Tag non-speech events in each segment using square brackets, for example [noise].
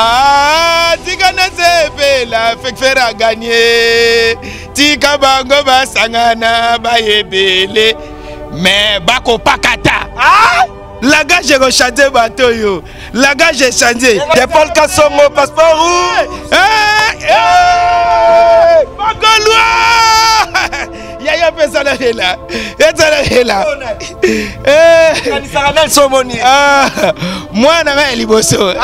Ah, tika nasepela fekfere aganye tika bango basangana bayebele. Me bakopakata. Ah? langage ekochange bato oyo langage echange de paul kasongo passeport rouge. Bakolwa yaya mpe ezalakela ezalakela mwana ngai ya liboso.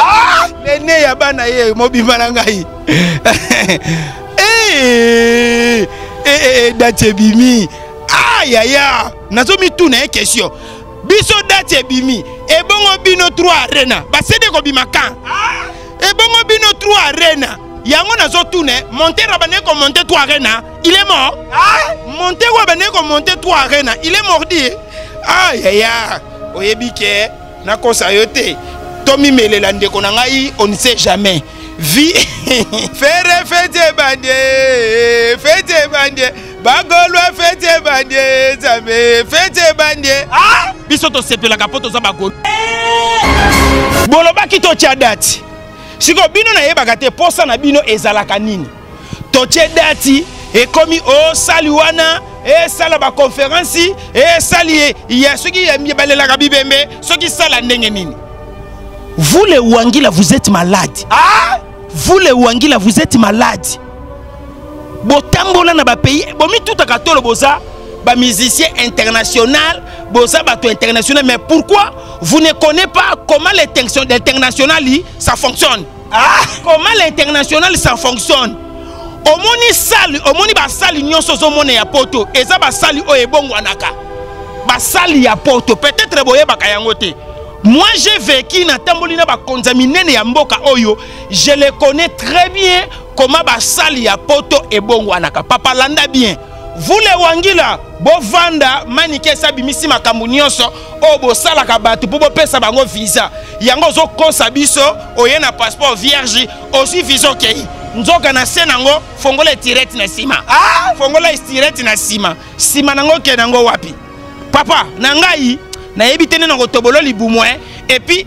Lene ya bana ye mobima na ngai. [laughs] Date ebimi. Ayaya nazomituna ye question. Biso date ebimi. Ebongo bino 3 arena. Basede kobima kan ebongo bino 3 arena yango nazotuna monter abandeki komonte 3 arena il est mort. Monte oyo abandeki komonte 3 arena il est mordi ayaya oyebi ke nakosa yo te. Tomimelela ndeko na ngai on ne sait jamais. Vi [laughs] fere fete ebandie fete ebandie bagolwa fete ebandie nzambe fete ebandie biso tosepelaka mpo toza bagolo bolobaki totya dati sikoyo bino nayebaka te posa na bino ezalaka nini? Totye dati ekomi osali wana esala bakonferensi esali ya soki balelaka bibembe soki sala ndenge nini? Vous les wangila vous êtes malade. Ah? vous les wangila vous êtes malade. Botambola na bapays bomitutaka tolo boza bamusicien international boza bato international mais pourquoi vous ne connaissez pas comment l'international ça fonctionne ah? comment l'international ça fonctionne omoni sali omoni basali nyonso ozomona ya poto. Eza basali oyo ebongwanaka basali ya poto. Peut-être boyebaka yango te. Moi j'ai vécu natamboli na bakonza minene ya mboka oyo. Je le connais très bien comment basali ya poto ebongwanaka papa landa bien vous le wangila bovanda manike esi abimisi makambo nyonso oyo bosalaka bato mpo bopesa bango visa. Yango ozokosa biso oye na passeport vierge ozwi visa okei. Nzoka na se nango fongola etirete na nsima. Ah! fongola estirete na nsima. Nsima nango okende nango wapi? Papa na ngai nayebi te nde na kotobola libumu e epuis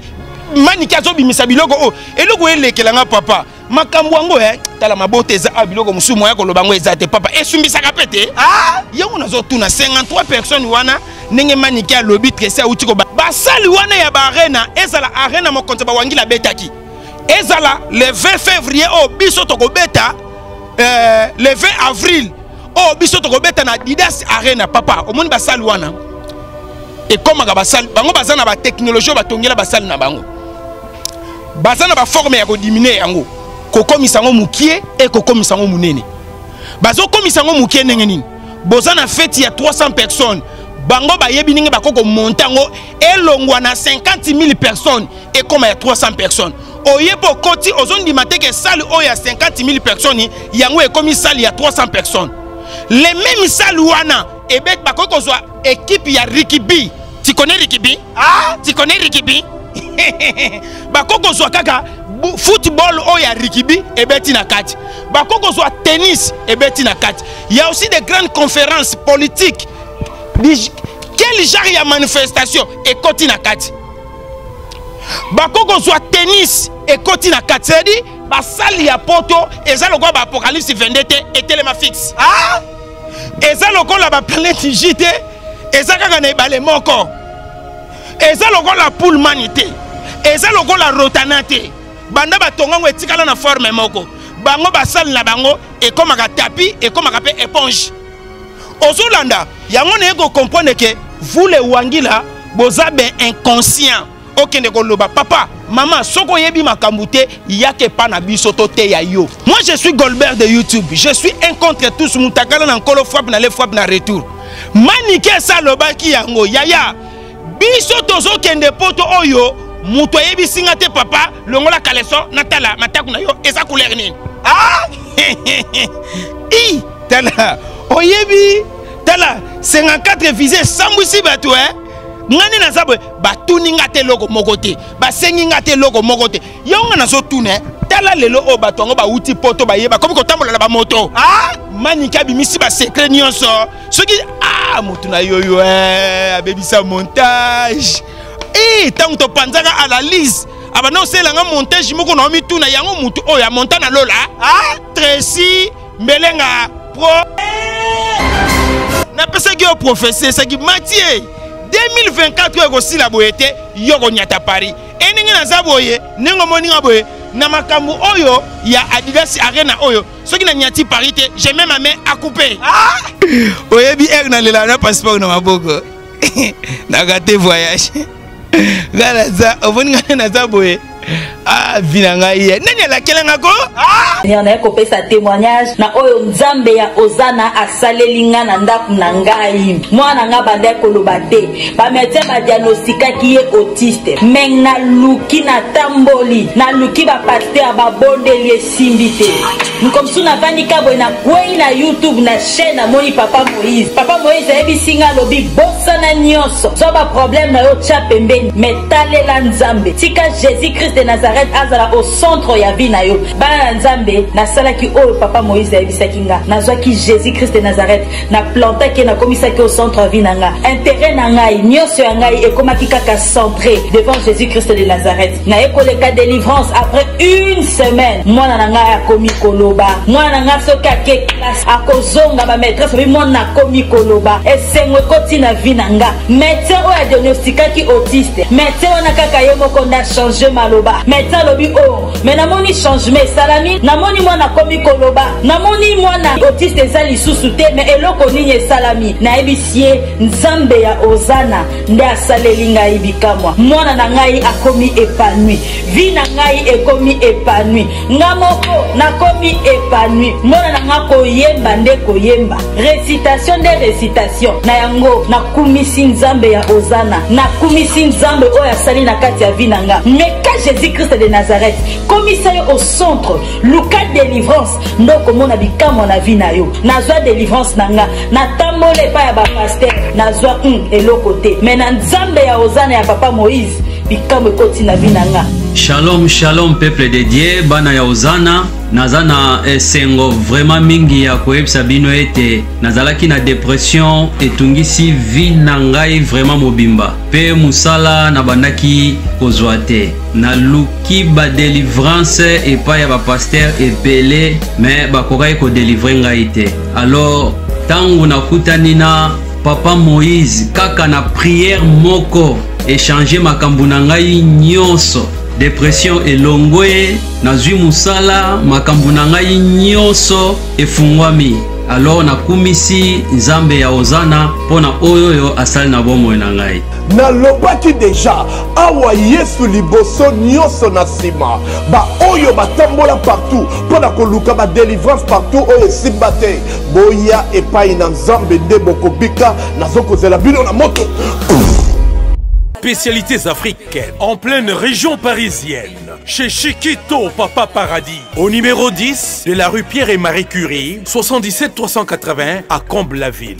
maniki azobimisa biloko oyo. Eloko elekelanga papa makambo yango e tala mabota eza awa biloko mosusu moya koloba yango eza te. Papa esumbisaka mpe te. Yango nazotuna 53 personnes wana ndenge maniki alobi trese auti koba. Basali wana ya baarena ezala arena mokonzi bawangila abetaki. Ezala le 20 février oyo biso tokobeta euh, le 20 avril. Oyo biso tokobeta na didas arena papa omoni basali wana. Ekomaka basali bango baza na bateknologie oyo batongela basali na bango. Baza na baforme ya kodimine yango kokomisa yango mokie e kokomisa yango monene. Bazokomisa yango mokie ndenge nini? Boza na feti ya 300 personnes. Bango bayebi ndenge bakoki komonte yango elongwa na 50 000 personnes ekóma ya 300 personnes. Oyebi okoti ozondima teke esali oyo ya 50 000 personnes yango ekómi sali ya 300 personnes. Le même sali wana ebe bakoki kozwa ekipe ya rikibi connais rikibi ah? connais rikibi [laughs] bakoki kozwa kaka football oyo ya rikibi ebeti na kati. Bakoki kozwa tennis ebeti na kati. Ya aussi de grandes conférences politiques. Quel genre ya manifestation ekoti na kati? Bakoki kozwa tennis ekoti na kati. Cedi basali ya poto eza lokola baapocalypse 22 te etelema fixe ah? eza lokola baplanete j te eza kaka na ebale moko. Eza lokola pullmani te. Eza lokola rotana te banda batongango etikala na forme moko. Bango basali na bango ekómaka tapi ekómaka mpe éponge ozolanda yango naye kokomprendre ke vous le wangila boza ben inconscient. Okende koloba papa mama soki oyebi makambo te yaka epa na biso toteya yo. Moi je suis golbert de youtube. Je suis un contre tous. Mutakala na nkolo frappe na le frappe na retour. Manike esi alobaki yango yaya biso tozokende poto oyo moto ayebisinga te papa. Longola kaleso natala. Mataku na yo eza couleur nini? Ah! [laughs] i tala oyebi. Tala 54 vise esambwisi bato e ngani naza boye batuni nga te eloko moko te. Basengi nga te eloko moko te. Yango nga nazotuna tala lelo oyo bato yango bauti poto bayeba. Komi kotambola na bamoto. Ah? maniki abimisi basekret nyonso. Soki ah, motu na yoyo eh, abebisa montage ntango topanzaka analyse abanda osalelanga montage moko na omituna yango mutu oyo amonta na lola ah? tresi mbelenga pro. Napesaki yo profesie esaki matie 2024 oyo ekosila boye te yo konyata paris. E ndenge naza boye ndenge omoninga boye na makambo oyo ya adidas arena oyo soki nanyati paris te je mets ma main acoupe oyebi ere nalela na passeport na maboko. [laughs] Nakate voyage nga naza omoni nga naza boye avi na ngai ye. Nani alakelanga ko naye kopesa témoignage. Na oyo nzambe ya ozana asaleli nga na ndako na ngai. Mwana nga banda koloba te. Bamédecin badiagnostikaki ye autiste. Me naluki natamboli naluki bapaster babondeli esimbi te. Nkomsu navandika boye nakwei na youtube na chaîne namoni papa moïse. Papa moïse ayebisi nga alobi bosana nyonso. Zwa baproblème na yo tya pembeni. Me talela nzambe. Tika jésus christ de nazareth azala au centre ya vi na yo. Bana na nzambe nasalaki oyo papa moïse ayebisaki nga. Nazwaki jésus christ de nazareth. Naplantaki nakomisaki au centre ya vi na nga. Intérêt na ngai nyonso ya ngai ekomaki kaka centré devant jésus christ de nazareth. Naye koleka délivrance après une semaine. Mwana na ngai akomi koloba. Mwana na ngai soki ake classe akozonga bamaîtresse obi mwana akomi koloba. Esengo ekoti na vi na nga. Médecin oyo adiagnostikaki autiste. Médecin wana kaka ye moko nda change maloba médecin alobi o oh, me namoni changement esalami namoni mwana akomi koloba. Namoni mwana autiste eza lisusu te me eloko nini esalami? Nayebisi ye nzambe ya ozana nde asaleli ngai bikamwa. Mwana na ngai akomi epanui vi na ngai ekomi epanui nga moko nakomi epanui mwana na nga koyemba nde koyemba. Récitation nde récitation. Na yango nakumisi nzambe ya ozana. Nakumisi nzambe oyo asali na kati ya vi na nga. Meka jésus christ de nazareth komisa yo au centre luka délivrance. Nde okomona bikamwa na vi na yo. Nazwa délivrance na nga. Natambola epai ya bapaster nazwa um eloko te. Me na nzambe ya ozana ya papa moïse bikamwa ekoti na vi na nga shalom shalom peuple de dieu bana ya ozana. Naza na esengo vraiment mingi ya koyebisa bino ete nazalaki na depression etungisi vi na ngai vraiment mobimba. Mpe mosala nabandaki kozwa te. Naluki badelivrance epai ya bapaster ebele me bakokaki kodelivre ngai te. Alors ntango nakutani na papa moïse kaka na priere moko echange makambo na ngai nyonso depression elongo ye nazwi mosala makambo na ngai nyonso efungwami. Alors nakumisi nzambe ya ozana mpo na oyo oyo asali na bomoi na ngai. Nalobaki deja awa yesu liboso nyonso na nsima. Baoyo batambola partout mpo na koluka badelivrance partout oyo esimba te. Boya epai na nzambe nde bokobika nazokozela bino na moto spécialités africaines. En pleine région parisienne. Chez Chiquito Papa Paradis. Au numéro 10 de la rue Pierre et Marie Curie 77 380 à Comble-la-Ville.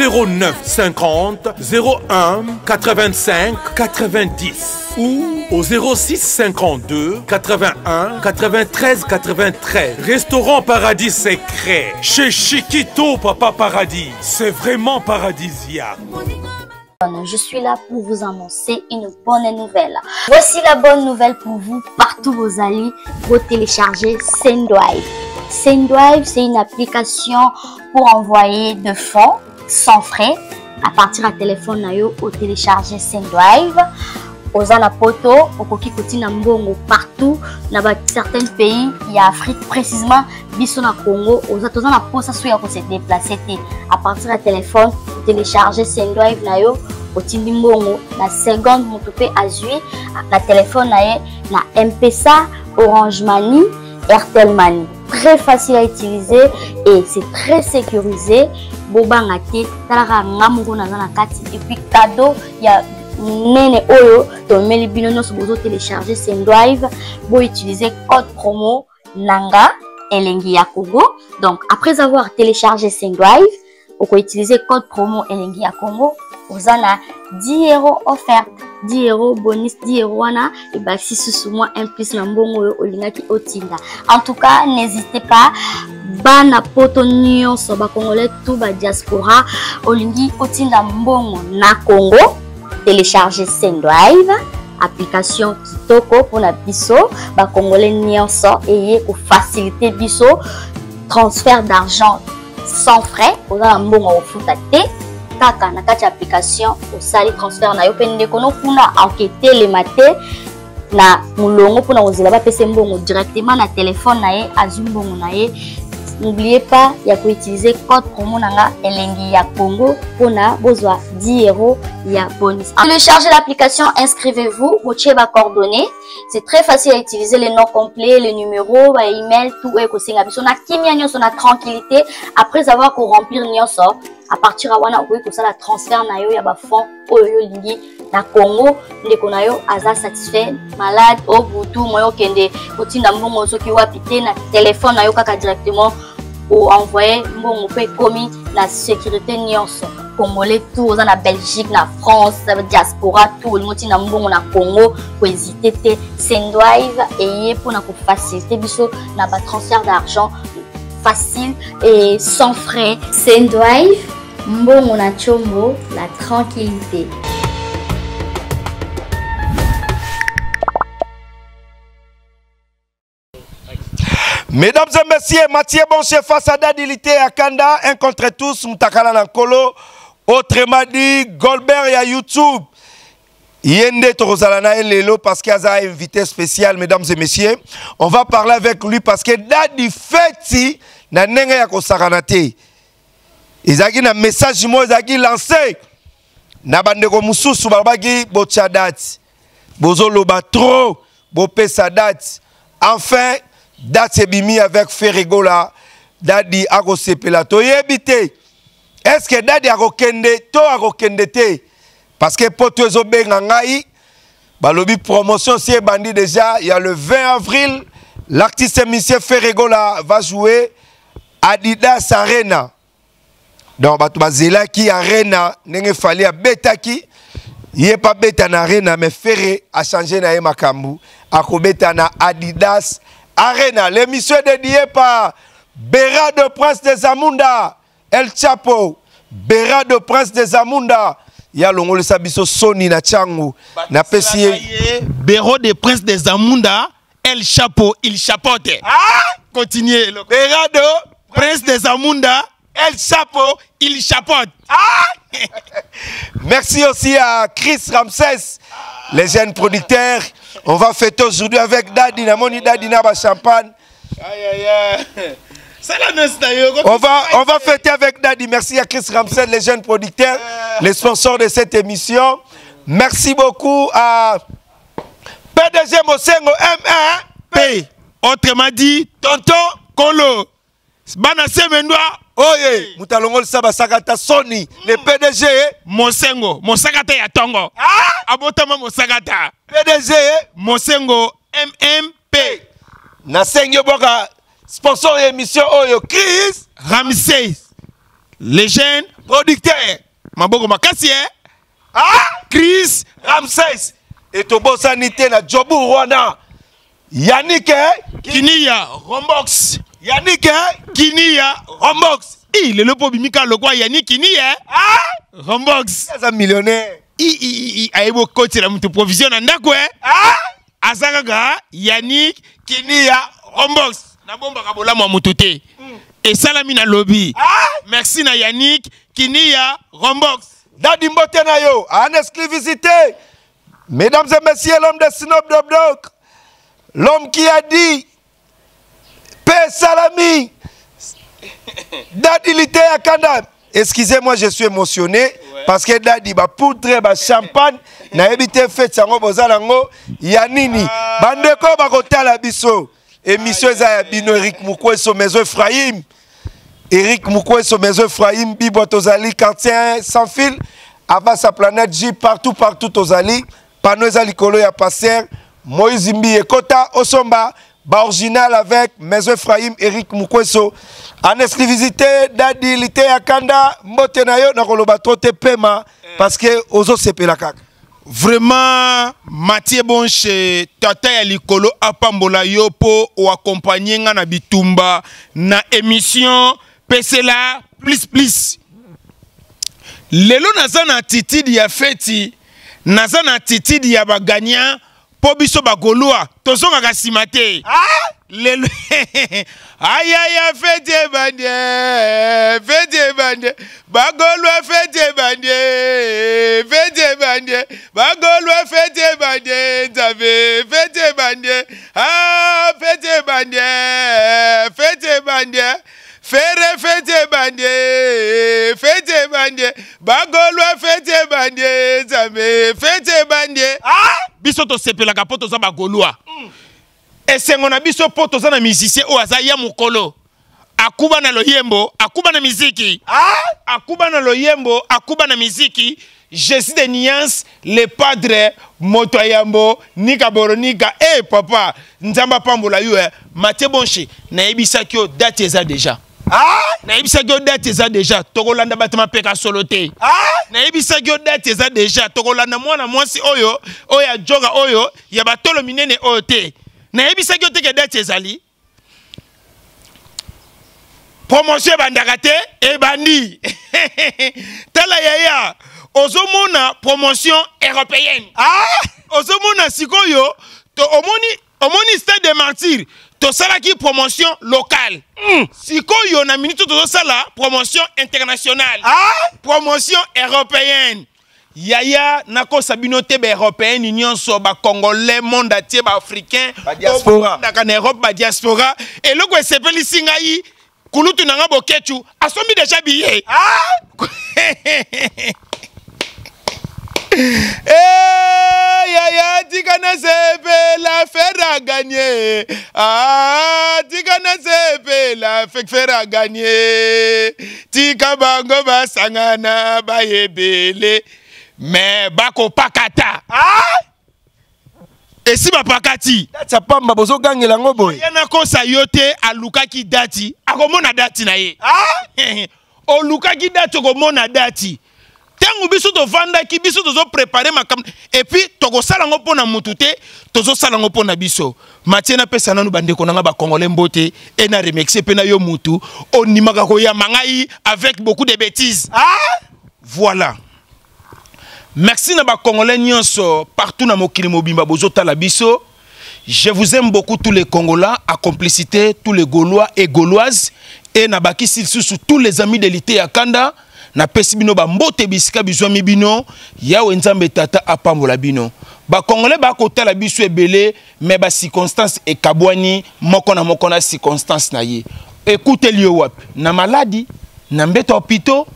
09 50 01 85 90 ou au 06 52 81 93 93. Restaurant Paradis Secret chez Chiquito Papa Paradis. C'est vraiment paradisiaque. Je suis là pour vous annoncer une bonne nouvelle. Voici la bonne nouvelle pour vous, partout vous allez, vous télécharger Sendrive. Sendrive, c'est une application pour envoyer de fonds sans frais. À partir du téléphone nayo au télécharger Sendrive oza na poto okoki kotina mbongo partout. Na ba certains pays ya afrique précisement biso na congo. Oza toza na mposa so ya kose déplace te. À partir ya telefone télécharge sendrive na yo otindi mbongo. Na seconde moto mpe azwi na telefone na ye na mpesa orange mani airtel mani très facile à utiliser et c'est très sécurisé. Bobanga naza na kati. Epuis cadeau ya nene oyo. Tomeli bino nyonso bozotélécharge sendrive boutilize code promo nanga elengi ya congo donc après avoir téléchargé sendrive okoutilize code promo elengi ya congo oza na 10 euro offerte 10 euro bonus 10 euro wana. Ebakisi susu mwa plus na mbongo oyo olingaki otinda. En tout cas n'hésitez pas. Bana poto nyonso bacongolais tout badiaspora olingi otinda mbongo na congo. Télécharge sendrive application kitoko mpona biso. Bacongolais nyonso eye kofacilite biso. Transfert d'argent sans frais. Oza na mbongo kofuta te kaka na kati ya application osali transfert na yo. Mpe ndeko no kuna aketelema te na molongo mpona kozela bapesa mbongo directement na telefone na ye azwi mbongo na ye n'oubliez pas ya koutiliser code promo nanga elengi. Ya congo mpona bozwa 10 euros ya bonus. Téléchargez l'application inscrivez-vous botie bacoordonnées c'est très facile à utiliser les noms complets les numéros baemail tout oyo ekosenga biso na kimia nyonso na tranquillité. Après avoir koremplir nyonso à partir ya wana okoki kosala transfert na yo ya bafond oyo yo olingi na congo ndeko na yo aza satisfait malade o butu moyo okende kotinda mbongo soki wapi te na telefone na yo kaka directement oenvoye mbongo mpe ekomi na sécurité nyonso congolais tout oza na belgique na france diaspora tout olingi otinda mbongo na congo kohésite te. Sendrive eye mpona kofacilite biso na batransfert d'argent facile et sans frais. Sendrive mbongo na chombo la tranquillité Mesdames et messieurs, Mathieu Bonche face à Dadilité un contre tous, Moutakala Nankolo, autrement dit, Goldberg et à YouTube. Yende Torozalana et Lelo parce qu'il a un invité spécial, mesdames et messieurs. On va parler avec lui parce que Dadi Feti, na nenga ya kosakanate. Izaki na message mo izaki lancé. Na bandeko mususu balobaki botya date. Bozoloba trop, bopesa date. Enfin, date ebimi avec Ferrigo là. Dadi akosepela toyebi te. Est-ce que dadi akokende to akokende te? Parce que poto ezobenga ngai balobi promotion si ebandi déjà il y a le 20 avril l'artiste monsieur Ferregola va jouer Adidas Arena donc bato bazelaki arena ndenge fali abetaki ye pa beta na arena mais Ferre a changé na ye makambo akobeta na Adidas Arena. L'émission est dédiée par Béra de Prince des Amunda. El Chapo Béra de Prince des Amunda. Ya longolisa biso soni na ntiango napesi ye. Béro des princes des Amunda, El Chapeau, il chapeaute. Ah! Continuez. le- berado Prince des Amunda, El Chapeau, il chapeaute. Ah! [laughs] Merci aussi à Chris Ramsès les jeunes producteurs. On va fêter aujourd'hui avec Daddy namoni Daddy na ba champagne. On va on va fêter avec Daddy. Merci à Chris Ramsès les jeunes producteurs les sponsors de cette émission. Merci beaucoup à PDG Mosengo M1 P. Autrement dit, tonton Kolo. Bana Semendwa, oyo moto alongolisa basaka ta soni le hmm. pdg mosengo mosaka te ya ntongo ah! abotama mosaka ta. Pdg mosengo mmp nasengi oboka sponsor ya émission oyo cris ramsey le jeune. Producteur. Maboko makasi eh. ah! e cris ramses etobosani te na jobu rwana yanike eh. kiniya rombox. Yannick eh? Kinia Rombox. I lelo po bimika lokwa yani Kinia. Ah! Rombox. aza millionnaire. I i i i ayebo kotela mutu provision na ndako eh? ah! Yannick kinia rombox. Nabombaka bolamu ya motu te. Esalami na lobi ah! Merci na yannick kinia rombox. Dadi mbote na yo ana exclusivité Mesdames et messieurs, l'homme de Snoop Dogg Dogg, l'homme qui a dit Paix Salami, Daddy Lité Akanda. Excusez-moi, je suis émotionné parce que poutre ba champagne. [laughs] Na ebité fête sango bozala ngo ya nini. Bandeko bakotala biso. Émission ya bino Eric Mukweso Maison Ephraim. Eric Mukweso Maison Ephraim. Bibo tozali quartier 1 sans fil. Avant sa planète J partout partout tozali pano eza likolo ya passer Moïse Mbi ekota osomba ba original avec Maison Ephraim Eric Mukweso. En exclusivité ya kanda mbote na yo nakoloba to te pema parce que ozosepela kaka vraiment matie bonche tata ya likolo apambola yo mpo oakompagne nga na bitumba na émission pesela plus plus lelo naza na attitude ya feti na attitude ya bagagnan mpo biso bagolwa tozongaka nsima te lelo ayaya feti ebandi feti ebandi bagolwa feti ebandi feti ebandi bagolwa feti ebandi nzambe feti ebandi feti ebandi feti ebandi fere fete bande fete bande bagolwa fete bande nzambe fete bande ah! Biso tosepelaka mpo toza bagolwa esengo na biso mpo toza na misicien oyo aza ya mokolo. Akuba na loyembo akuba na miziki. Akuba na loyembo akuba na miziki. Jésus de niance le padre moto ya yambo nika. Boronika e hey, papa nzambe apambola yo mate matie bonshe nayebisaki yo date eza deja nayebisaki yo date eza deja tokolanda bato mapeka solo te. Nayebisaki yo date eza deja tokolanda mwana mwasi oyo oyo ajoga oyo ya batolo minene oyo te. Nayebisaki yo teke date ezali? Promotion ebandaka te ebandi. [laughs] Tala yaya ozomona promotion européenne. Ozomona sikoyo to omoni omoni stade de martyr tosalaki promotion locale. Mm. sikoyo na minute tozosala promotion internationale. Promotion européenne. Yaya nakosa bino te baeuropéenne nyonso bacongolais monde atie baafricain Badiaspora. na europe badiaspora eloko esepelisi ngai kulutu na nga boketu asombi deja biye Eh, [laughs] yaya tika nasepela fera ganye ah, tika nasepela fe- fera ganye tika bango basangana bayebele. Me bakopakata esi bapakati? Dati ya pamba bozogangela yango boye ye nakosa yo te alukaki dati. Akomona dati na ye. [laughs] Olukaki dati okomona dati ntango biso tovandaki biso tozoprepare makambo. Epuis tokosala yango mpo na mutu te tozosala yango mpo na biso matie napesa nanu bandeko na nga bakongole mbote e na remercie mpe na yo mutu ondimaka koyamba ngai avec beaucoup de bêtises. Voilà. Merci na bakongolais nyonso partout na mokili mobimba bozotala biso. Je vous aime beaucoup tous les congolais à complicité tous les gaulois et gauloises. Et na bakisi lisusu tous les amis de lite ya kanda napesi bino bambote bisika bizwami bino yawe nzambe tata apambola bino. Bakongolais bakotala biso ebele me bacirconstance ekabwani moko na moko na circonstance na ye. Ekuteli yo wapi? Na maladi na mbeto hopito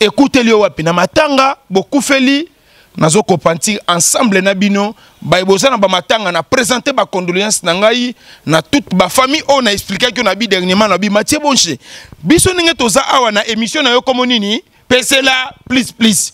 ekuteli yo wapi? Na matanga bokufeli nazokopantir ensemble na bino. Ba boza na bamatanga na présente bacondoléance na ngai na toute bafamille oyo na explikaki yo na bi dernièrement na bi matie bonche biso ndenge toza awa na émission na yo komo nini pesela please please.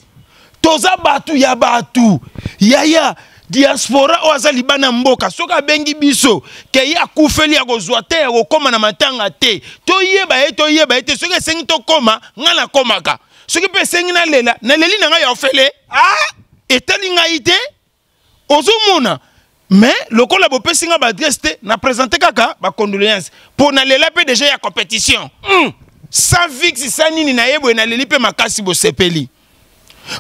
Toza bato ya bato yaya diaspora oyo aza libana mboka. Soki abengi biso ke ye akufeli ya kozwa te ya kokóma na matanga te. Toyeba ye toyeba ye te. Soki esengi tokóma ngai nakomaka. Soki mpe esengi nalela naleli na ngai ya ofele etali ngai te. Ozomona me lokola bopesi nga baadresse te na présente kaka bacondoléance mpo nalela mpe deja ya compétition. Mm. Sans fixe sa nini nayeboye naleli mpe makasi bosepeli.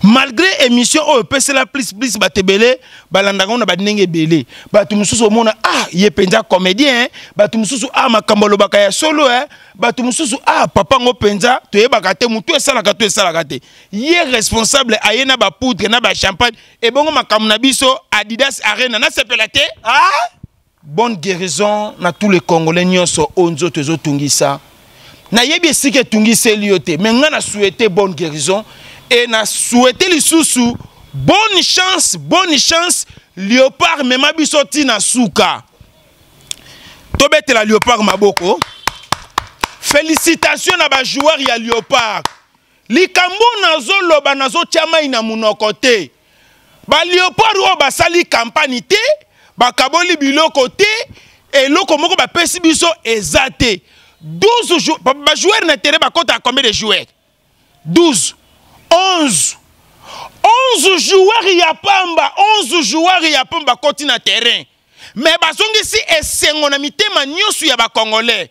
Malgré émission oyo epesela plus bato ebele balandaka ngo na bandenge ebele. Bato mosusu omona ah ye mpenza comédien bato mosusu ah makambo alobaka ya solo eh. bato mosusu ah papa ngo mpenza toyebaka te motu esalaka to esalaka te. Ye responsable aye na bapoudre na bachampagne ebongo makambo na biso adidas arena nasepela te ah? bonne guérison na tous les congolais nyonso oyo nzoto ezotungisa nayebi esika etungiseli yo te me ngai na souhaite bonne guérison e na souhaite lisusu bonne chance bonne chance léopard mema biso ntina suka. Tobetela léopard maboko. Félicitation na bajoueur ya léopard. Likambo nazoloba nazotia mai na monoko te. Baléopard oyo basali kampagne te bakaboli biloko te eloko moko bapesi biso eza te 12 bajoueur na terrain bakotaka combien de joueurs? 12 11 11 joueurs ya pamba 11 joueurs ya pamba bakoti na terrain. Me bazongisi esengo na mitema nyonso ya bakongolais.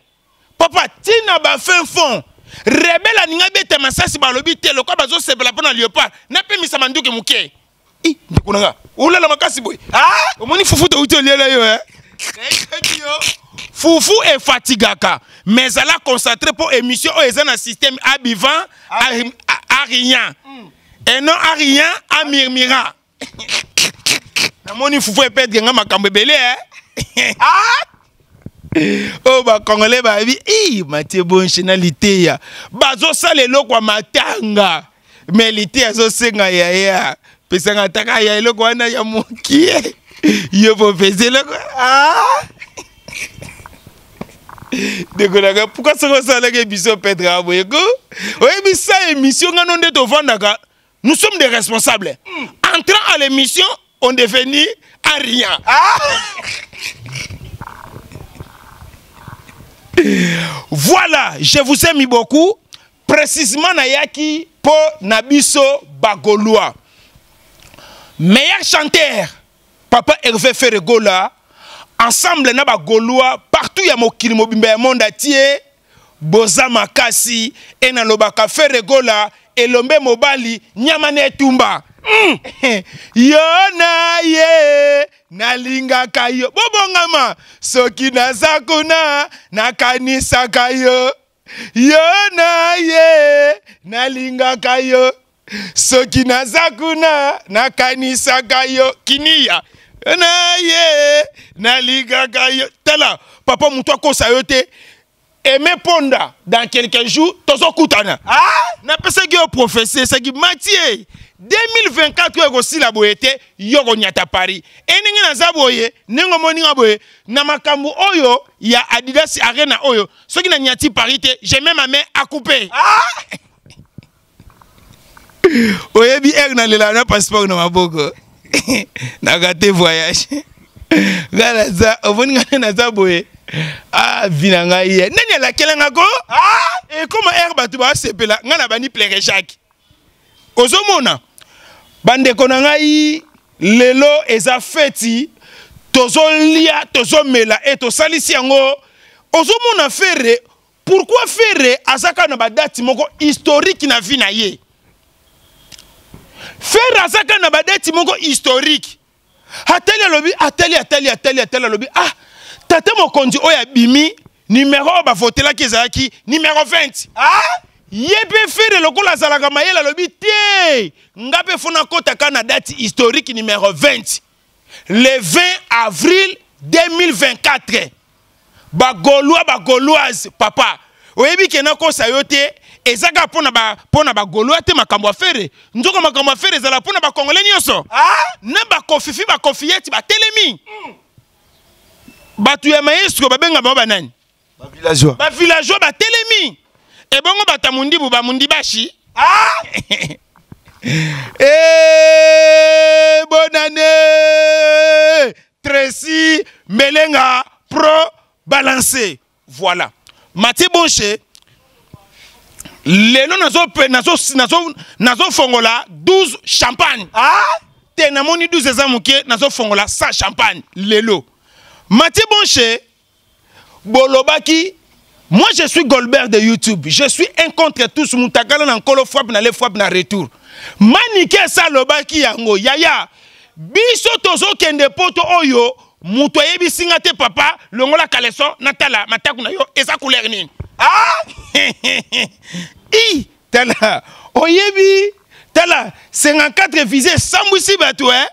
Papa ntina bafin fond. Rebele aninga beta masasi balobi te lokola bazosepela mpo na léopard. Napemisa manduki moke. Ndeko nanga olala makasi boye omoni fufu touti oliela yo eh? Fufu efatigaka mais ezala concentré mpo émission oyo eza na système abivan arian et non arian amirmira. Namoni fufu epedre nga makambo ebele eh? oyo bakongolais bayebi i matie bonshe na liteya bazosala eloko ya matanga me liteya azosenga yaya pesanga taka ya eloko wana ya mokie yo popesa eloko ndeko nanga pourkui soki osalaki émission petre aboyeko oyebi sa émission nde tovandaka nous sommes des responsables. Entrant à l'émission on devenu à rien. Voilà je vous ai mis beaucoup. Précisément nayaki mpo na biso bagolois meilleur chanteur papa hervé feregola ensemble na bagolois partout ya mokili mobimba ya monde atie boza makasi e nalobaka feregola elombe mobali nyama na etumba. Mm. [laughs] yo na ye nalingaka yo. Bobongama soki naza kuna nakanisaka yo. Yo na ye nalingaka yo. Soki naza kuna nakanisaka yo. Kiniya na ye nalingaka yo. Tala papa moto akosa yo te. Aime ponda dans quelques jours tozokutana. Ah? napesaki yo professeur esaki matie 2024 oyo ekosila boye te yo konyata paris. E ndenge naza boye ndenge omoninga boye na makambo oyo ya adidas arena oyo soki nanyati paris te je mets ma main acoupe ah? [laughs] oyebi ere nalela na passeport na maboko [laughs] naka te voyage. [laughs] Nga naza omoni nga nde naza boye. Ah vi na ngai ye. Nani alakelanga ko? Ekoma ere bato basepela ngai na na ngai lelo eza feti. Tozolia tozomela e tosalisi yango. Ozomona fere pourkui fere aza kaka na badati moko historique na na fere aza kaka na badati moko historique. Atali alobi atali atali atali atali alobi. Ah tata mokonzi oyo abimi nimero oyo bavotelaki ezalaki nimero 20 ah? ye mpe fere lokola azalaka mayele alobi te. Nga mpe fona kotaka na date historique numero 20 le 20 avril 2024 bagaulois bagauloise papa. Oyebi ke nakosa yo te eza kaka mpo na bagaulois te makambo ya fere. Nzoko makambo ya fere ezala mpo na bakongole nyonso. Ah? na bakofifi bakofiyeti batelemi mm. bato ya maestro babengaka bango banani bavillageois bavillageois batelemi ebongo bato ya mundibu bamundi bashi ah! [laughs] e bonane tracy melenga pro balance voilà. Matie bonche lelo nazofongola 12 champagne. Ah? te namoni 12 eza moke nazofongola 100 champagne lelo. Matie bonche bolobaki moi je suis Goldberg de YouTube. Je suis un contre tous. Mutakala na nkolo frappe na le frappe na retour. Manike esa alobaki yango. Yaya biso tozokende poto oyo moto ayebisi nga te papa. Longola kaleso natala mataku na yo eza couleur nini! [laughs] i tala oyebi tala 54 vise esambwisi bato eh?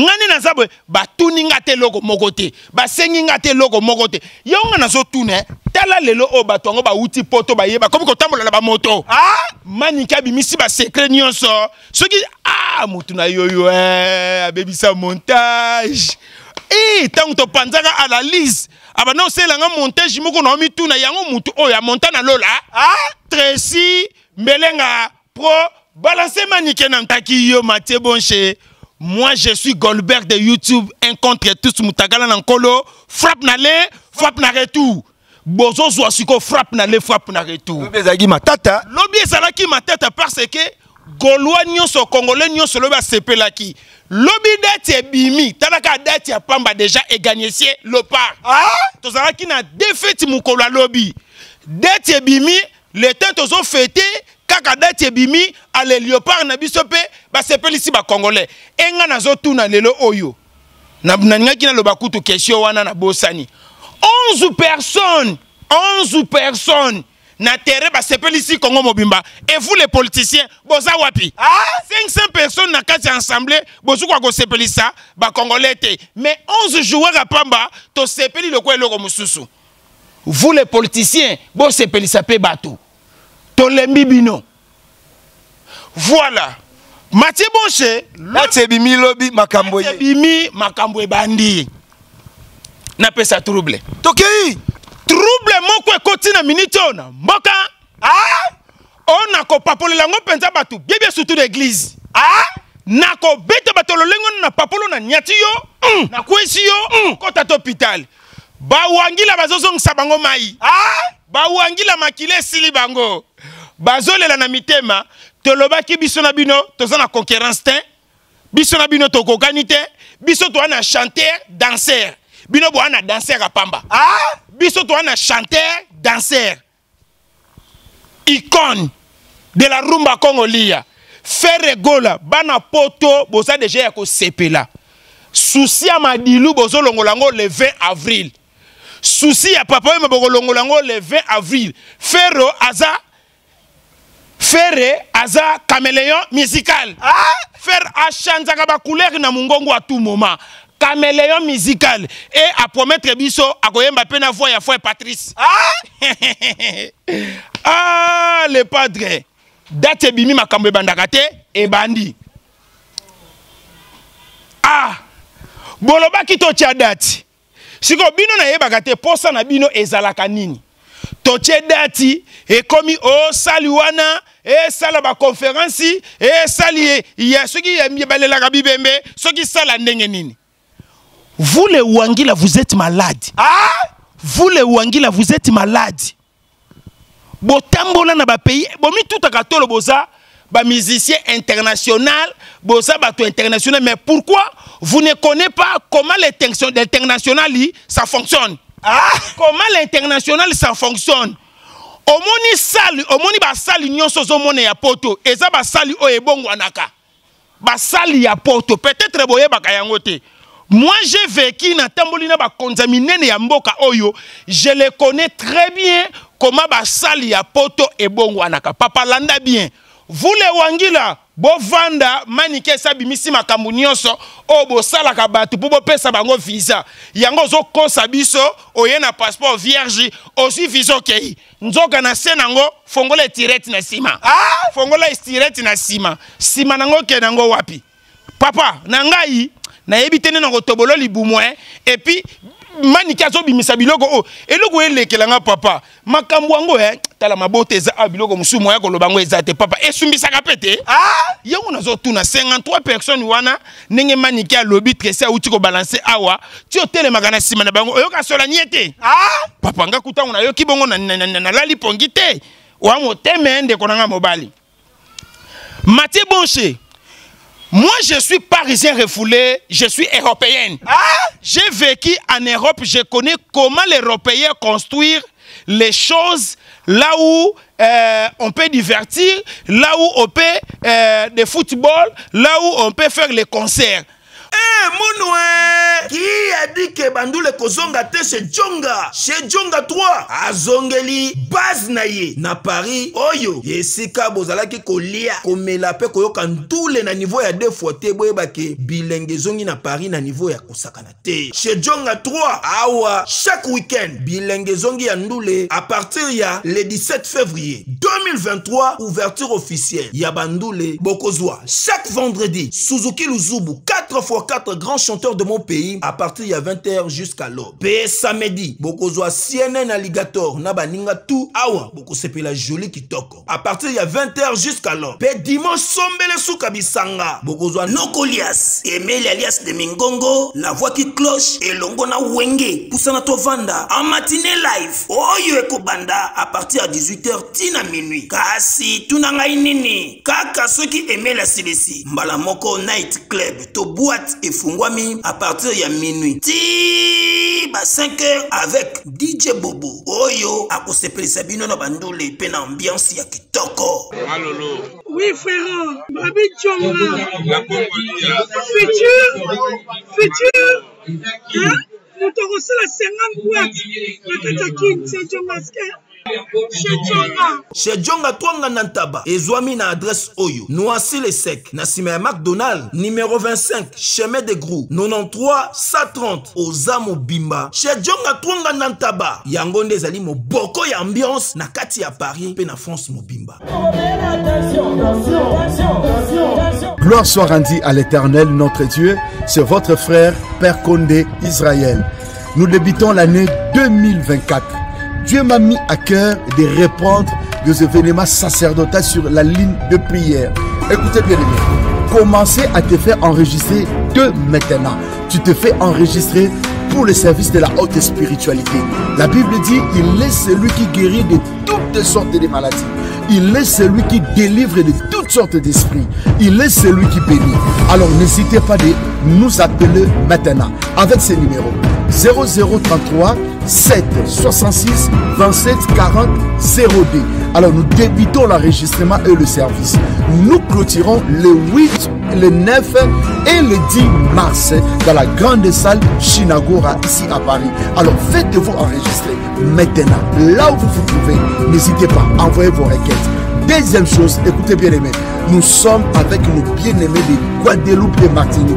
nga nde naza boye batuni nga te eloko moko te basengi nga te eloko moko te yango nga nazotuna eh? tala lelo oyo bato yango bauti poto bayeba komi kotambola na bamoto ah! maniki abimisi basekret nyonso soki ah, motu na yoyo eh, abebisa montage ntango topanzaka analyse abanda osalelanga montage moko na omituna yango motu oyo amonta na lola. Ah? tresi mbelenga pro balance manike na ntaki yo matie bonche moi je suis goldberg de youtube un contre tous mutakala na nkolo frappe na le frappe na retour. Bozozwa sikoyo frappe na le frappe na retour. Lobi ezalaki matata lobi ezalaki matata parce que golwa nyonso congolais nyonso lobi asepelaki. Lobi date ebimi talaka date ya pamba déjà eganiesie lopar ah? tozalaki na defete mokolo alobi date ebimi le temps tozofete kaka date ebimi ale léopard na biso mpe basepelisi bacongolais enga nazotuna lelo oyo. Nalingaki naloba kutu question wana na bosani. 11 personnes 11 personnes na terrain basepelisi congo mobimba. Et vous les politiciens boza wapi? Ah? 500 personnes na kati ya ensemble bozuka kosepelisa bacongolais te. Mais 11 joueurs ya pamba tosepeli lokola eloko mosusu. Vous les politiciens bosepelisa mpe bato. Tolembi bino voilà. Matie bonche date ebimi lobi makambo ebimi makambo ebandi. Napesa trouble. Tokei trouble moko ekoti na miniti oyo na mboka ah? oyo nakopapolela yango mpenza bato biebie surtout l'église ah? nakobeta bato lolenge na papolo na niati yo mm. nakwesi yo mm. kota to hôpital bawangila bazozongisa bango mai ah? bawangila makila esili bango bazolela na mitema tolobaki biso na bino toza na concurrence te biso na bino tokokani te biso toa na chanteur danser bino boa na danser ya pamba ah? Biso toza na chanteur danser icone de la rumba congolia fere gola bana poto boza deja ya kosepela susi ya madilu bozolongola yango le 20 avril. Susi ya papa oyema bokolongola yango le 20 avril. Fero aza fere aza caméléon musical. Ah? fere achanzaka bacouleur na mongongo à tout moment caméléon musical. E apromettre biso akoyemba mpe na voi ya foi patrice. Ah? [laughs] ah, le padre. Date ebimi makambo ebandaka te ebandi. Ah bolobaki totya date. Sikoyo bino nayebaka te posa na bino ezalaka nini? Totie dati ekomi osali wana esala bakonferensi esali ya soki balelaka bibembe soki sala ndenge nini? Vous les wangila vous êtes malade. Ah? vous les wangila vous êtes malade. Botambola na bapays bomitutaka tolo boza bamusicien international boza bato international. Mais pourquoi vous ne connaissez pas comment l'international ça fonctionne? Ah? comment l'international ça fonctionne? Omoni sali omoni basali nyonso ozomona ya poto. Eza basali oyo ebongwanaka. Basali ya poto. Peut-être boyebaka yango te moi j'ai vécu na bakonza minene ya mboka oyo. Je le connais très bien comment basali ya poto ebongwanaka papa landa bien. Vous le wangila bovanda manike esabimisi makambo nyonso oyo bosalaka bato mpo bopesa bango visa. Yango ozokosa biso oye na passeport vierge ozwi visa okei nzoka na se nango fongola etirete na nsima ah? fongola estirete na nsima nsima nango okende yango wapi? Papa na ngai nayebi te nde na kotobola libumu e epuis maniki azobimisa biloko oyo. Eloko elekelanga papa makambo yango e tala mabota eza awa biloko mosusu moya koloba yango eza te. Papa esumbisaka mpe te. Yango nazotuna 53 personnes wana ndenge maniki alobi tresi awuti kobalanse awa ti otelemaka na nsima na bango. Oyoka sola nie te. Papa nga kutango nayoki bongo nalali pongi te. Oya moteme ndeko na nga mobali. Matie bonche Moi, je suis parisien refoulé, je suis européenne. Ah? J'ai vécu en Europe, je connais comment les Européens construisent les choses là où euh, on peut divertir, là où on peut euh, de football, là où on peut faire les concerts. Eh, munwe ki adi ke bandule kozonga te chez jonga chez jonga 3 azongeli base na ye. Na paris oyo esika bozalaki kolia komela mpe koyoka ntule na nivo ya deux fois te boyebake bilenge ezongi na paris na nivo ya kosakana te. Chez jonga 3 awa chaque week-end bilenge ezongi ya à partir ya le 17 février 2023 ouverture officielle. Ya bandule bokozwa chaque vendredi suzuki luzubu 4 fois 4 grands chanteurs de mon pays à partir ya 20h jusqu'à l'aube. Mpe samedi bokozwa cnn alligator na baninga tu awa bokosepela joli kitoko à partir ya 20h jusqu'à l'aube. Mpe dimanche sombele suka bisanga bokozwa nokolias emeli alias de mingongo la voix qui cloche elongo na wenge pusana tovanda en matinée live oyo ekobanda à partir ya 18h tina minuit kasi tuna ngai nini kaka soki emeli asilisi mbala moko night club to boîte efungwami à partir ya minuit ti ba 5 heures avec dj bobo oyo akosepelisa bino na bandule mpe na ambiance ya kitoko Oui, frère, Babi Tchonga. Futur, futur, hein? Motokosala 50 boîtes na kati ya kin c'est. Chez Tchonga. Chez jonga twanga na ntaba ezwami na adresse oyo noisi le sec na nsima ya macdonald numero 25 chemin de grou 93 130 oza mobimba chez jonga twanga na ntaba yango nde ezali moboko ya ambiance na kati ya paris mpe na france mobimba Gloire soit rendue à l'Éternel, notre Dieu. C'est votre frère, Père Condé, Israël. Nous débutons l'année 2024. Dieu m'a mis à cœur de répondre des événements sacerdotaux sur la ligne de prière. Écoutez bien, aimé. Commencez à te faire enregistrer de maintenant. Tu te fais enregistrer pour le service de la haute spiritualité. La Bible dit, il est celui qui guérit de toutes sortes de maladies. Il est celui qui délivre de toutes sortes d'esprits. Il est celui qui bénit. Alors n'hésitez pas de nous appeler maintenant avec ces numéros 0033 7 66 27 40 02. Alors nous débutons l'enregistrement et le service. Nous clôturons le 8, le 9 et le 10 mars dans la grande salle Shinagora ici à Paris. Alors faites-vous enregistrer maintenant. Là où vous vous trouvez, n'hésitez pas, envoyez vos requêtes. Deuxième chose, écoutez bien aimés, nous sommes avec nos bien-aimés de Guadeloupe et Martinique.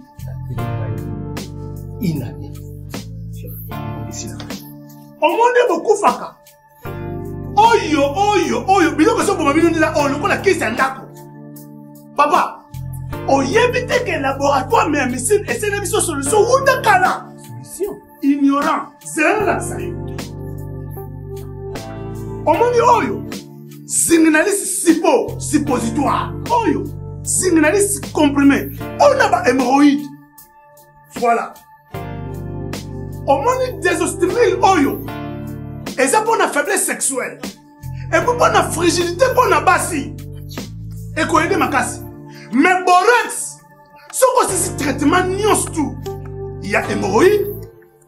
inane chef esila omonde bokufaka. Oyo oyo oyo. Biloko ezoboma bino ndela oyo lokola kisi ya ndako. Papa oyebi te ke laboratoire me ya misine esene biso solution. Wuta kala? Ignorant. Zelelakisa yo omoni oyo. Zinginalisi sipo suppositoire. Oyo. Zinginalisi comprime oyo na bahemoroïde voilà. Omoni désostimile oyo. Eza mpo na faiblesse sexuelle. Epo mpo na frigidité mpo na basi ekoyede makasi mais borex soki osisi traitement nyonso tu ya hémoroïde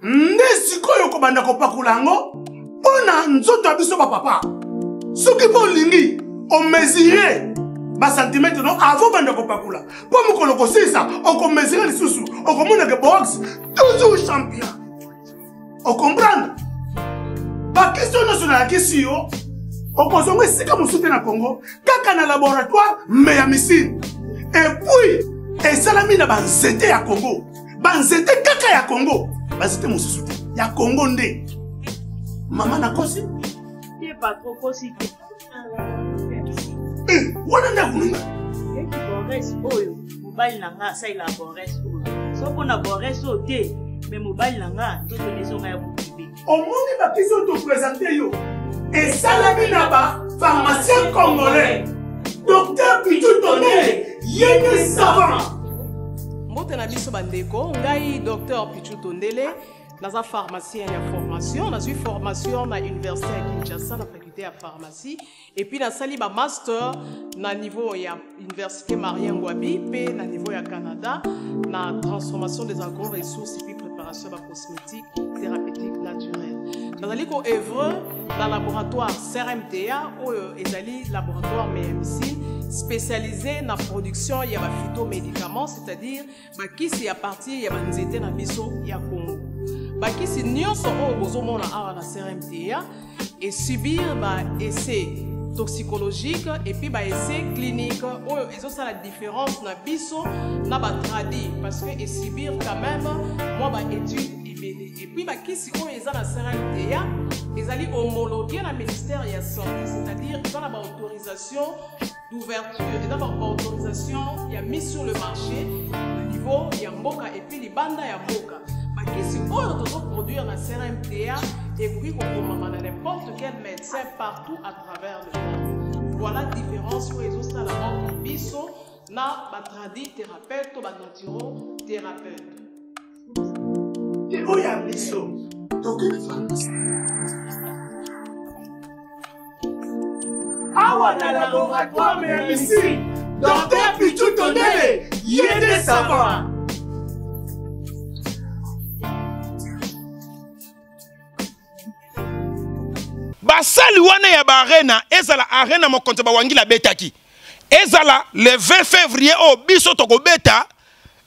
nde sikoyo kobanda kopakola yango mpo na nzoto ya biso bapapa soki mpo olingi omesure basantimetre no avant banda kopakola mpo mokolo kosilisa okomesure lisusu okomonake box toujours champion. Okomprendre bakestio nyonso nayakisi yo okozonga esika mosusu te na congo kaka na laboratoire me ya misine. Epuis esalami na banzete ya congo. Banzete kaka ya congo. Banzete mosusu te. Ya congo nde. Mama nakosi ye patro kosi te wana nde akoninga eki bores oyo mobali na nga asalela bores oyo. So mpo na bores oyo te me mobali na nga nzoto nezonga ya bokili sibi omoni bakisi oyo topresente yo. Esalami na bapharmacien congolais. Docteur pitu tondele ye nde savant. Mbote na biso bandeko ngai docteur pichu tondele naza pharmacien ya formation. Nazwi formation na université ya kinshasa na faculté ya pharmacie. Epuis nasali bamaster na niveau ya université marien ngwabi mpe na niveau ya canada. Na transformation des agro-ressources epuis préparation ya bacosmétique thérapeutique naturelle. Nazali koevre na laboratoire crmta oyo ezali laboratoire médecine spécialisé na production ya baphytomédicaments c'est-à-dire bakisi ya partir ya banzete na biso ya congo bakisi nyonso oyo bozomona awa na crmta esubir baessai toxicologique epuis baessai clinique oyo ezosala différence na biso na batradi parce que esubir quand même mwa baétude ebele epuis bakisi oyo eza na crmta ezali homologué na ministère ya santé c'est-à-dire eza na baautorisation d'ouverture eza baautorisation ya mise sur le marché na niveau ya mboka epuis libanda ya mboka bakisi oyo tozoproduire na crmta ekoki kokomama na n'importe quel médecin partout à travers le monde. Voilà différence oyo ezosala entre biso na batradi thérapeute to banatiro thérapeute te oyo ya biso awa na laboratoire ya misiri docteur pichu tondele ye nde savant basali wana ya baarena ezala arena mokonzi bawangi abetaki ezala le 20 février oyo biso tokobeta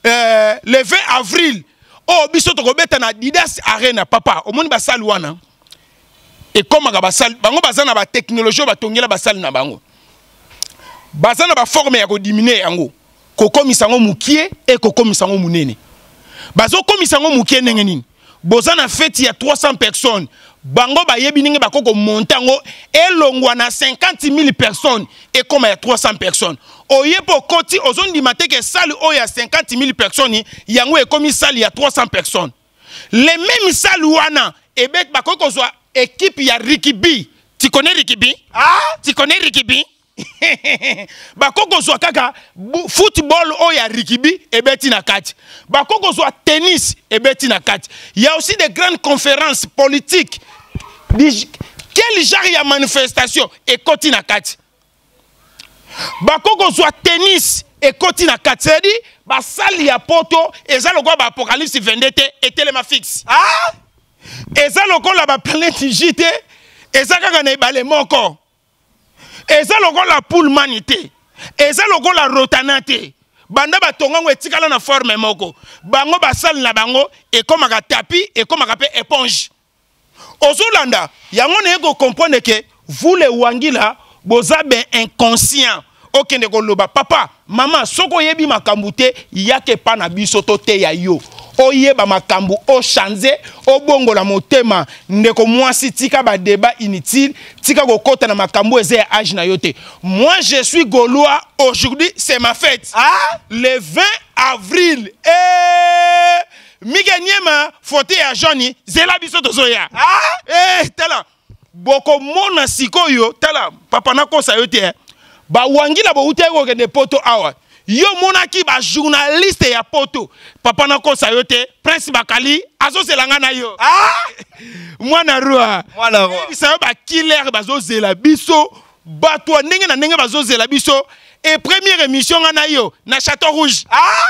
euh, le 20 avril. Oyo biso tokobeta na didas arena papa omoni basali wana. Ekomaka basali bango baza na bateknologie oyo batongela basali na bango. Baza na baforme ya kodimine yango. Kokomisa yango mokie ekokomisa yango monene. Bazokomisa yango mokie ndenge nini? Boza na feti ya 300 personnes bango bayebi ndenge bakoki komonte yango elongwa na 50 000 personnes ekóma ya 300 personnes. Oye mpo okoti ozondima te ke sali oyo ya 50 000 personnes yango ekómi sali ya 300 personnes. Le même sali wana ebe bakoki kozwa ekipe ya rikibi tikone rikibi ah? tikone rikibi [laughs] bakoki kozwa kaka football oyo ya rikibi ebeti na kati. Bakoki kozwa tennis ebeti na kati. Ya aussi de grandes conférences politiques. Quel genre ya manifestation ekoti na kati? Bakoki kozwa tennis ekoti na kati. Cedi basali ya poto eza lokola baapocalypse 22 te etelema fixe ah? eza lokola baplanete j te eza kaka na ebale moko eza lokola pullman te. Eza lokola rotana te. Banda batonga ngo etikala na forme moko. Bango basali na bango ekómaka tapi ekómaka mpe éponge ozolanda yango naye kokomprendre ke vous le wangila boza ben inconscient. Okende koloba papa mama soki oyebi makambo te yaka epa na biso toteya yo oyeba makambo ochange obongola motema. Ndeko mwasi tika badeba inutile tika kokɔta na makambo eza ya age na yo te. Moi je suis gaulois aujourd'hui c'est ma fête. Ah? le 20 avril. Eh, mike niema fote ya joni zela biso tozoya. Ah? eh, tala. Bokomona sikoyo tala papa nakosa yo te bawangila bouti kokende poto awa yo monaki bajournaliste ya poto. Papa nakosa yo te prince bakali azozela nga na yo. Ah? [laughs] mwana roi. Ebisa yo bakilere bazozela biso. Bato ya ndenge na ndenge bazozela biso. E première émission nga na yo na château rouge. Ah?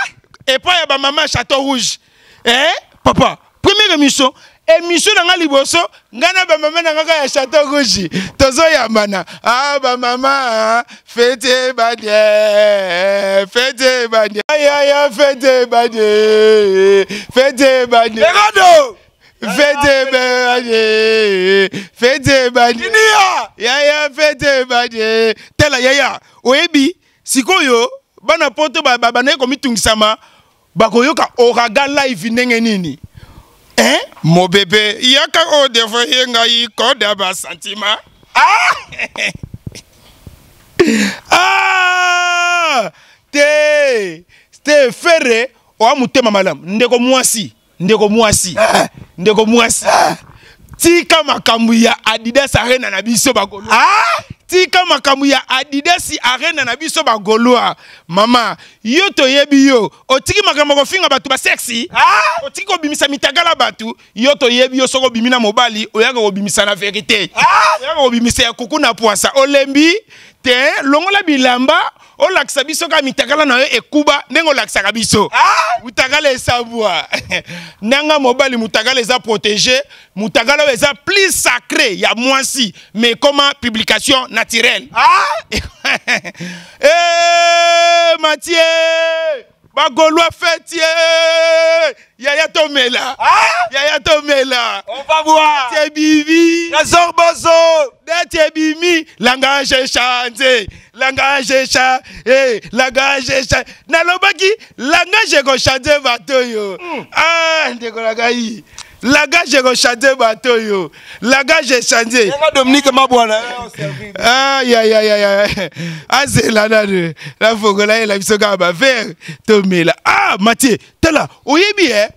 epai ya bamama ya château rouge. Eh? papa première émission émission na nga liboso ngai na bamama na ngaka ya chateau rouge tozoyambana. Ah bamama fete badie fete badie ayaya fete badie fete badie fete badie fete badie yaya fete badie tala yaya oyebi sikoyo bana poto banaye komitungisama bakoyoka oraga live ndenge nini hein? mon bébé yaka oyo defo ye ngai koda basantima ah! [laughs] ah! te te fere oya motema malamu ndeko mwasi ndeko mwasi ndeko mwasi. Tika makambo ya adidas arena na biso bagoloa tika makambo ya adidas arena na biso bagoloa mama yo toyebi yo. Otiki makambo ya kofinga bato basexi otiki kobimisa mitagala bato. Yo toyebi yo soki obimi na mobali oyaka kobimisa na verité oyaka kobimisa ya kuku na pwasa olembi te longola bilamba olakisa biso kaka mitakala na yo ekuba ndenge olakisaka biso? Mutakala esambwa [laughs] ndanga mobali mutakala eza protégé mutakala oyo eza plus sacré ya mwasi mais koma publication naturelle. [laughs] Eh, bagolwa fete yaya tomela. Yaya tomela. On va voir. tie bibi Trésor Bozo. dete bimi langage chanze langage cha eh langage cha nalobaki langage ekochanze bato oyo ah ndeko na ngai langage ekochanze bato oyo langage echanze Nenga Dominique Mabwana. ayayayaya azela nanu nafongola yela biso kaka bavere tomela ah matie tala oyebi e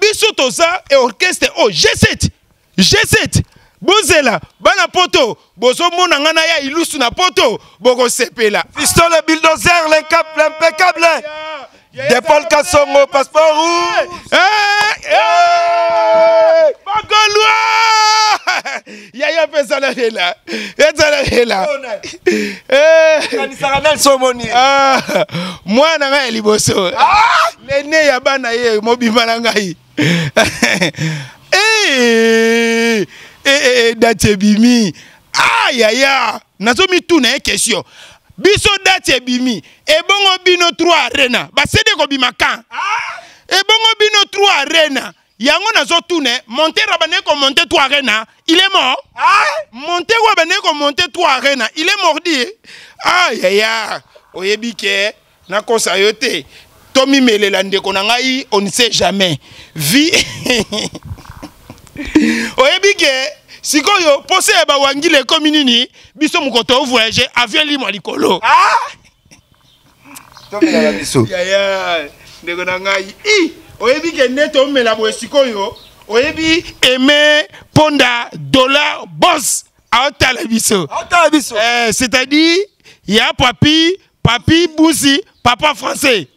biso toza orchestre o g7 g7 bozela bana poto. Bozomona ngai na ya ilusu na poto. Bokosepela Fiston le bulldozer, l'impeccable. De Paul Kassongo, passeport rouge. bagolwa yaya mpe ezalakela ezalakela Kanisaka Nelson Moni. mwana ngai liboso. Lene ya bana ye mobima na ngai. [laughs] Eh, eh, eh, date ebimi ayaya nazomituna ye question biso date ebimi ebongo bino 3 arena. Basede kobima kan ebongo bino 3 arena. Yango nazotuna monter abandeki komonte 3 arena. Il est mort. Monter oyo abandeki komonte 3 arena. Il est mordi. Ayaya oyebi ke nakosa yo te. Tomimelela ndeko na ngai on ne sait jamais. Vi [laughs] oyebi ke sikoyo posa ya bawangile ekomi nini? Biso mokoto ovoyage avion limwa likolo. Yaya ndeko na ngai. I oyebi ke nde tomela boye sikoyo oyebi eme ponda dollar bos aotala biso. Aotala biso. Eh, c'est-à-dire ya papi papi busi papa français.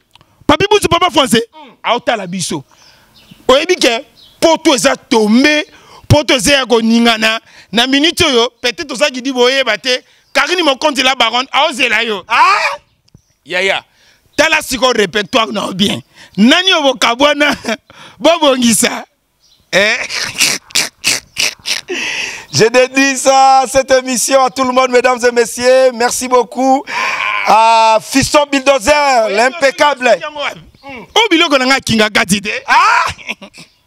Papi busi papa français. Aotala biso. Oyebi ke poto eza tombe poto eza ya koningana. Na minute oyo peut-être ozakidi boyeba te karini mokonzi la baronne aozela yo. Yaya tala sikoyo répertoire na yo bien. Nani oyo bokabwana? [laughs] Bobongisa. Eh? Je dédie ça, cette émission à tout le monde, mesdames et messieurs. Merci beaucoup. À Fiston Bulldozer, l'impeccable. o biloko na ngai akinga [laughs]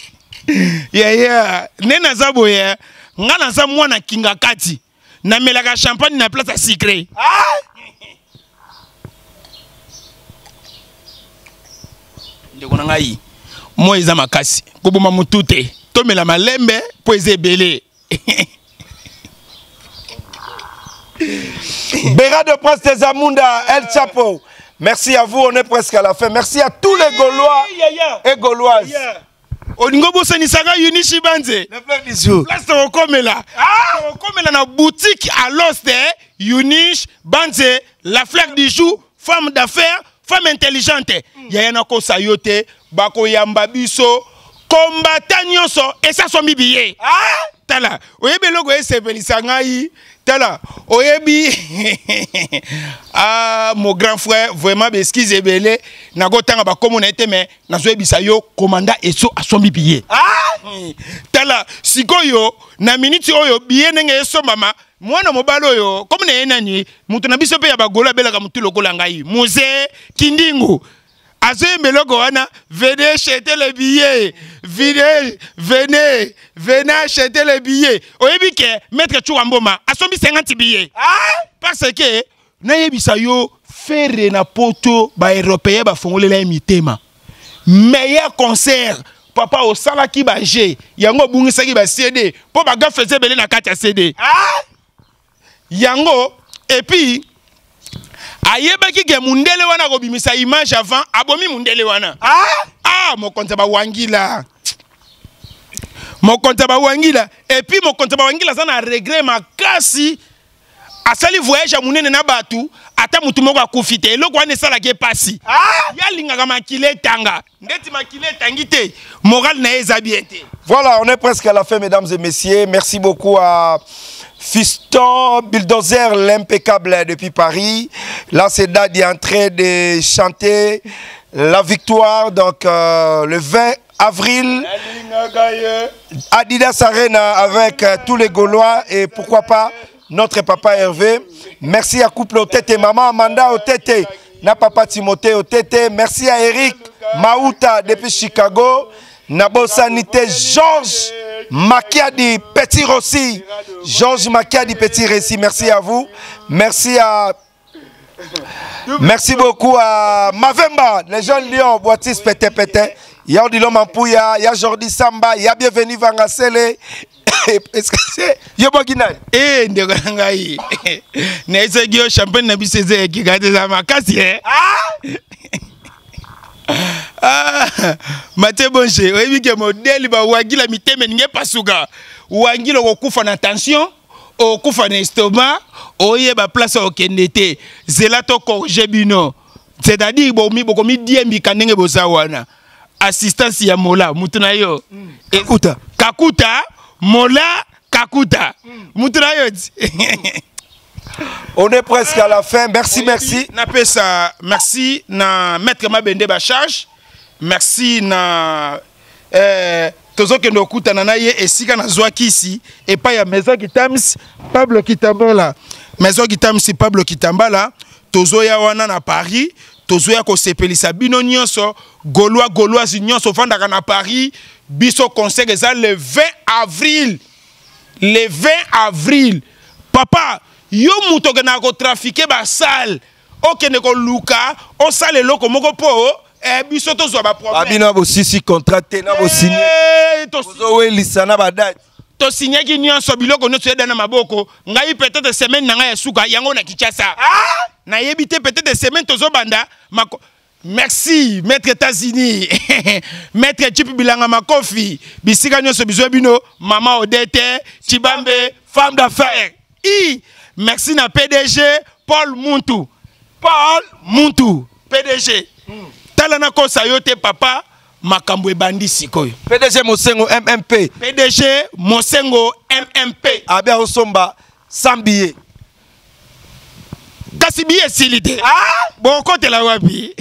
[laughs] te yaya nde naza boye nga naza mwana kinga kati. Namelaka champagne na place ya sucre ndeko na ngai moi eza makasi. Koboma motu te. Tomela malembe mpo eza ebele. [laughs] Béra de Prince des Amunda, El Chapo. Merci à vous, on est presque à la fin. Merci à tous les Gaulois et Gauloises. Olingo bosanisaka unishi banze. Place tokokomela tokokomela na boutique à loste unish banze la flaque du jour femme d'affaires femme intelligente. Yaya nakosa yo te bakoyamba biso kombata nyonso esasombi biye tala oyebi eloko esepelisa ngai. Tala oyebi [laughs] ah, mon grand frère vraiment beskize ebele nakotanga bakomo na ye te me nazoyebisa yo komanda eso asombi biye tala sikoyo na miniti oyo biye ndenge esombama mwana mobali oyo komi na ye nani moto na biso mpe ya bagolo abelaka motu lokola ngai. Muze kindingu azoyemba eloko wana venez acheter le billet venez venez venez acheter le billet oyebi ke maître chuka mboma asombi 50 billet parce ke nayebisa yo fere na poto baeuropéen bafongolela ye mitema. Meilleur concert papa osalaki baje yango obungisaki bacd mpo bagafe eza ebele na kati ya cd yango epuis ayebaki ke mundele wana akobimisa image avant abomi mundele wana. Ah, mokonzi ya bawangila. Mokonzi bawangila. Epuis mokonzi bawangila aza na regret makasi. Asali voyage ya monene na bato ata motu moko akufi te eloko wana esalaki epasi. Ye alingaka makili etanga. Ndeti makili etangi te. Morale na ye eza bien te. Voilà, on est presque à la fin, mesdames et messieurs. Merci beaucoup à Fiston Bulldozer, l'impeccable depuis Paris. Là, c'est Dadi en train de chanter la victoire, donc euh, le 20 avril. Adidas Arena avec euh, tous les Gaulois et pourquoi pas notre papa Hervé. Merci à couple Otete, maman Amanda Otete, na papa Timothée Otete. Merci à Eric Maouta depuis Chicago. Nabo Sanité Georges Makiadi Petit Rossi. Georges Makiadi Petit Rossi, merci à vous. Merci à Merci beaucoup à Mavemba, les jeunes lions, Boitis Pété Pété. Il y a Odilo Mampouya, il y a Jordi Samba, il y a Bienvenu Vangasele. [coughs] Est-ce que c'est Yobogina e ndeko na ngai [laughs] nayesoki yo champagne na biso eza ekika te eza makasi e [laughs] mate bonche oyebi ke modele bawangila mitema eningi epasuka wangila okokufa na tension okokufa na estomac oyeba place okende te. Zela tokorige bino. C'est-à-dire bomi- bokomidiembika ndenge boza wana. Assistance ya mola mutu na yo. Kakuta. Kakuta mola kakuta. Mutu na yo [laughs] On est presque à la fin. Merci, merci. napesa merci na maître mabende bacharge merci na eh, tozokende okutana na ye esika nazwaki isi epai ya maison kitams pablo kitambala. Maison kitams pablo kitambala tozoya wana na paris tozoya kosepelisa bino nyonso gaulois gauloise nyonso ofandaka na paris. Biso concert eza le 20 avril. Le 20 avril. Papa yo moto okendaka kotrafike basale okende koluka osala eloko moko mpo eh, biso tozwa baproblème Abina bosisi contrat te na bosigné. Eh, na badate. tosinyaki nyonso biloko nyonso eda na maboko. Ngai peut-être semaine na ngai ya suka yango na kinshasa. Nayebi te peut-être semaine tozobanda mako... merci maître états-unis. [laughs] Maître chip bilanga makofi bisika nyonso bizwa bino mama odete chibambe femme d'affaires. I merci na pdg paul muntu paul muntu pdg tala nakosa yo te papa makambo ebandi sikoyo PDG Mosengo MMP. pdg mosengo mmp Abia Osomba Sambiye. kasi bi esili te bokotela wapi?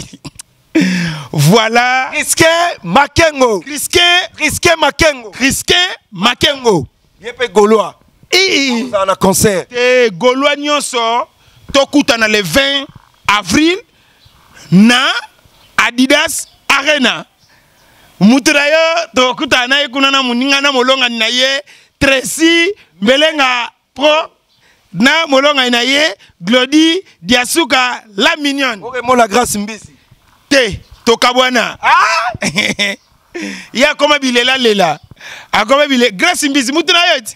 Voilà Risque Makengo. riske Risque Makengo. riske makengo Yepe Gaulois. Un concert. te gaulois nyonso tokutana le 20 avril na adidas arena. Mutu na yo tokutana na ye kuna na moninga na molongani na ye tresi mbelenga pro na molongani na ye glodi diasuka la mignonne. Okemona Grâce Mbisi. te tokabwana [laughs] ye akoma bilela lela. Akoma bile grace mbisi mutu na yo ti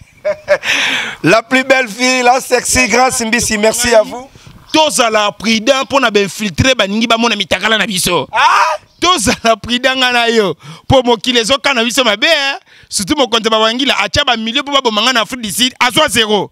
La plus belle fille, la sexy Grâce Mbisi. Merci à vous. tozala prudent mpo na bainfiltre baningi bamona mitakala na biso tozala prudent nga na yo mpo mokili ezokana biso mabe eh. surtout mokonzi babangila atya bamilio mpo babomanga na afrique du sud azwa zero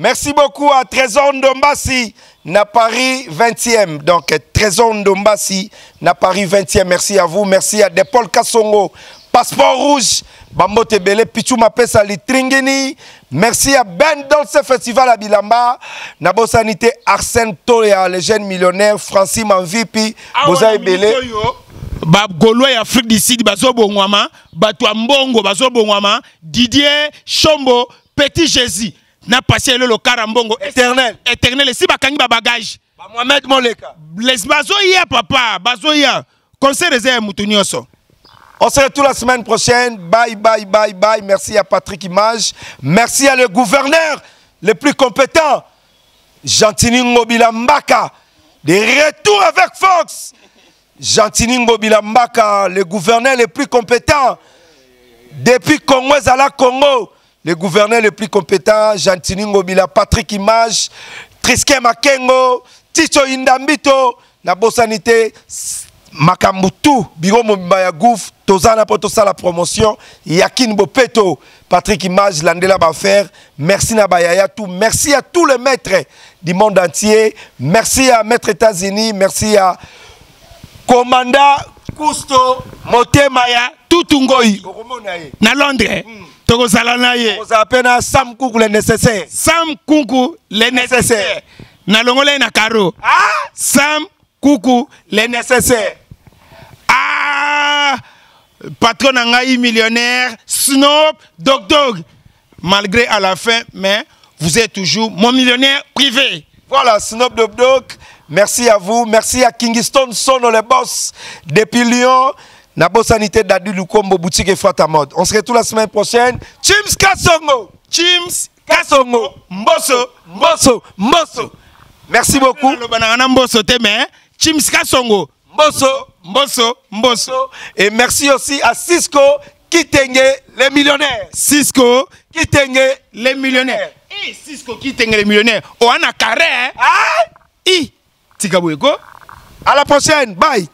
Merci beaucoup à Trésor Ndombasi, na Paris 20e. Donc, Trésor Ndombasi, na Paris 20e. Merci à vous. Merci à Depol Kassongo, Passeport Rouge, Bambote Bele, Pichou Mapesa Litringini. Merci à Ben Dolce Festival à Bilamba, Nabo Sanité Arsène Toya, les jeunes millionnaires, Francis Manvipi, Bozaï Bele. bagaulois ya afrique du sud bazobongwama bato ya mbongo bazobongwama didier shombo petit jésus na pasi elolo kara mbongo Éternel. éternel esi bakangi babagage Mohamed Moleka. Les- bazoya papa bazoya concert eza ya motu nyonso On se retrouve la semaine prochaine. Bye, bye, bye, bye. Merci à Patrick Image. Merci à le gouverneur le plus compétent, Gentini Ngobila Mbaka. De retour avec Fox. Gentini Ngobila Mbaka, le gouverneur le plus compétent. Depuis Congo, Zala Congo. Le gouverneur le plus compétent, Gentini Ngobila, Patrick Image, Triske Makengo, Ticho Indambito, la Sanité, makambo tu biro mobimba ya gouf toza na mpo tosala promotion. Yakini bopeto patrick image landela baaffaire merci na bayaya tout merci à tous les maîtres du monde entier. Merci à maître états-unis merci à komanda kusto motema ya tutu ngoi okomona ye. na londres. Tokozala na ye. Kozala mpe na sam kuku le nécessaire. Sam kuku le nécessaire. nalongola ye na karo. Sam kuku le nécessaire ah patron na ngai millionnaire snob dog dog malgré à la fin mais vous êtes toujours mon millionnaire privé Voilà, Snoop Dogg Dogg. Merci à vous. Merci à Kingston Sono, le boss depuis Lyon. Nabo Sanité Dadu Lukombo, boutique et Fata Mode. On se retrouve la semaine prochaine. Chims Kassongo. Chims Kassongo. Mbosso. Mbosso. Mbosso. Merci beaucoup. Banana Mbosso te mais Chims Kassongo. Mbosso. Mbosso. Mbosso. Et merci aussi à Cisco Kitenge, les millionnaires. Cisco Kitenge, les millionnaires. Eh, Cisco Kitenge les millionnaires. Oh, ana carré. Hein? Ah! I. Tika. À la prochaine. Bye.